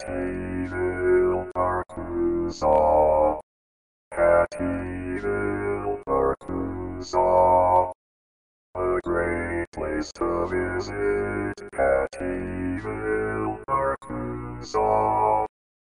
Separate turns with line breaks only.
Hattieville, Arkansas. Hattieville, Arkansas. A great place to visit. Hattieville,